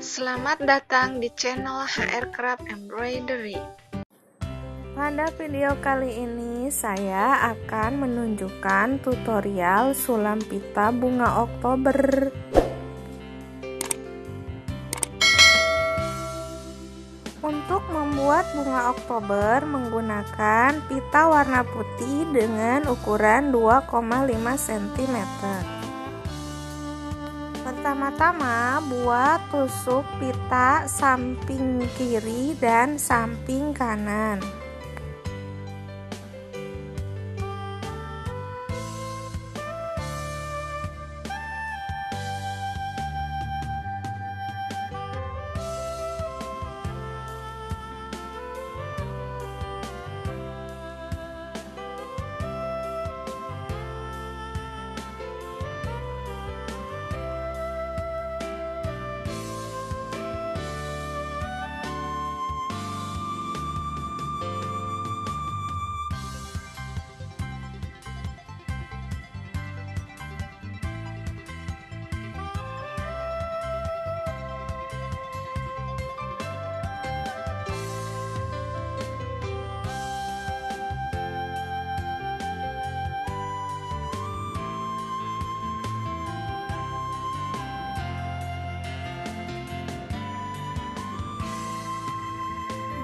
Selamat datang di channel HR Craft Embroidery. Pada video kali ini saya akan menunjukkan tutorial sulam pita bunga Oktober. Untuk membuat bunga Oktober menggunakan pita warna putih dengan ukuran 2,5 cm. Pertama-tama buat tusuk pita samping kiri dan samping kanan.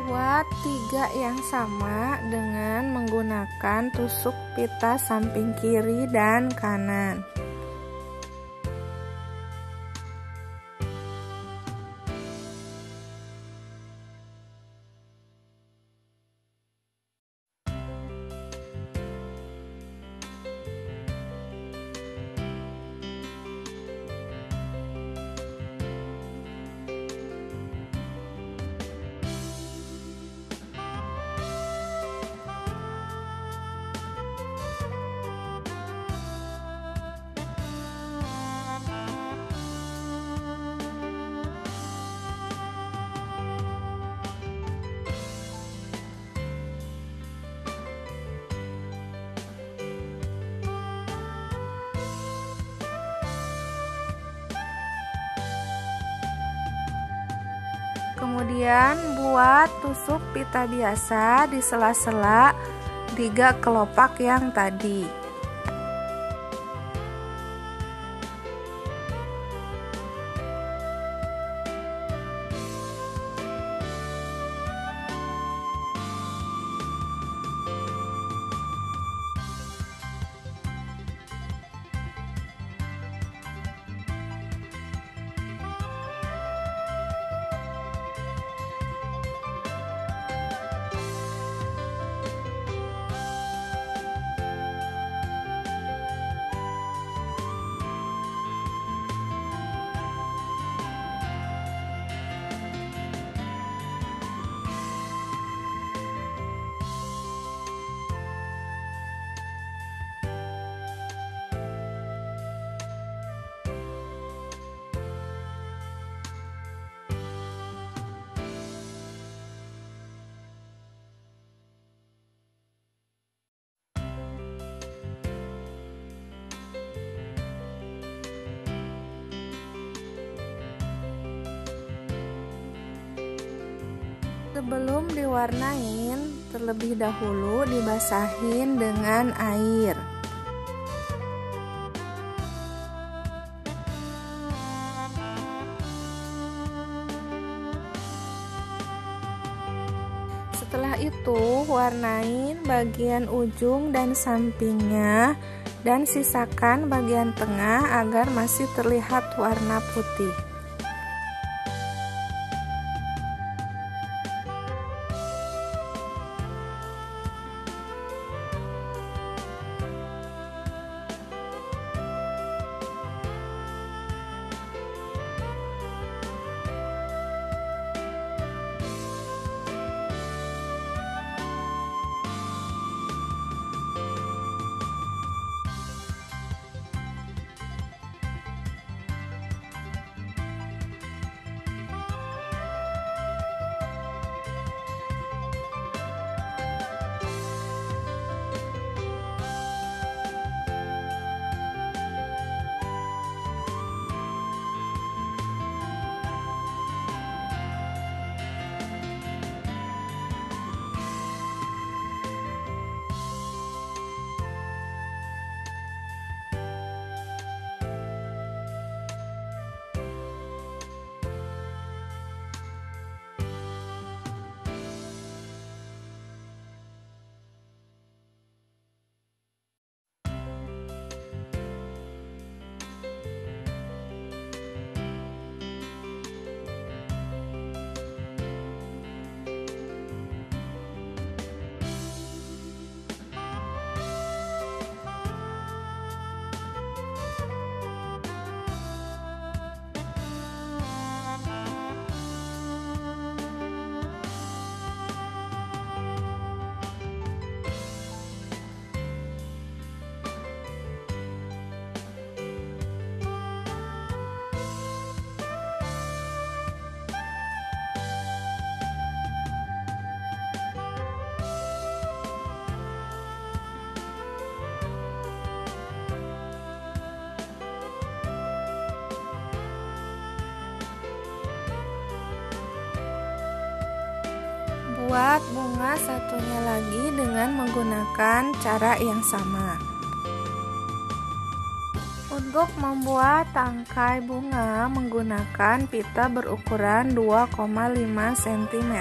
Buat tiga yang sama dengan menggunakan tusuk pita samping kiri dan kanan Kemudian buat tusuk pita biasa di sela-sela tiga kelopak yang tadi. Sebelum diwarnain, terlebih dahulu dibasahin dengan air. Setelah itu, warnain bagian ujung dan sampingnya dan sisakan bagian tengah agar masih terlihat warna putih. Buat bunga satunya lagi dengan menggunakan cara yang sama. Untuk membuat tangkai bunga menggunakan pita berukuran 2,5 cm.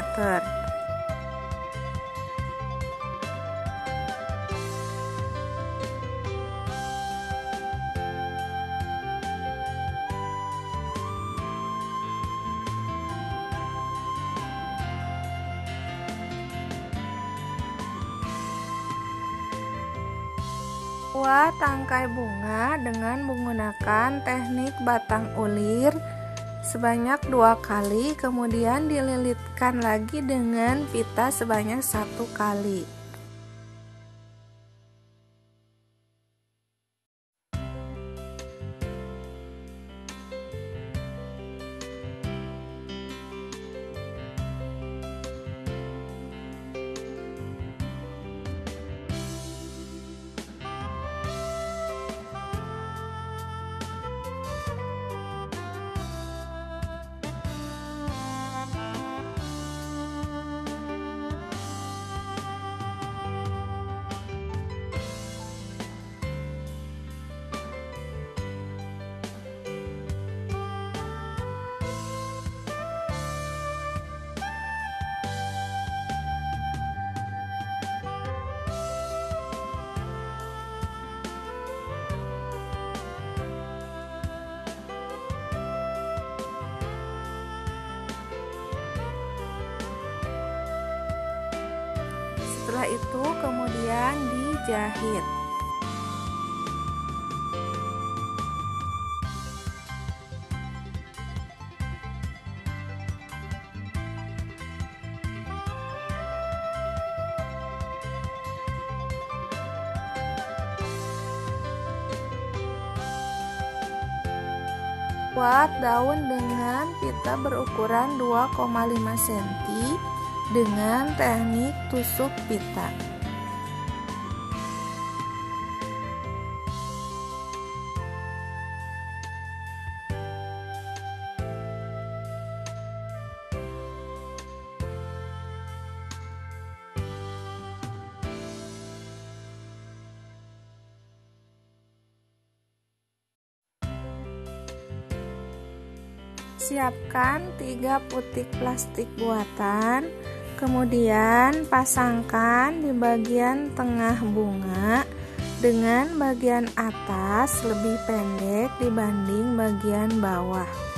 Buat tangkai bunga dengan menggunakan teknik batang ulir sebanyak dua kali, kemudian dililitkan lagi dengan pita sebanyak satu kali. Setelah itu kemudian dijahit. Buat daun dengan pita berukuran 2,5 cm dengan teknik tusuk pita. Siapkan 3 putik plastik buatan Kemudian pasangkan di bagian tengah bunga dengan bagian atas lebih pendek dibanding bagian bawah.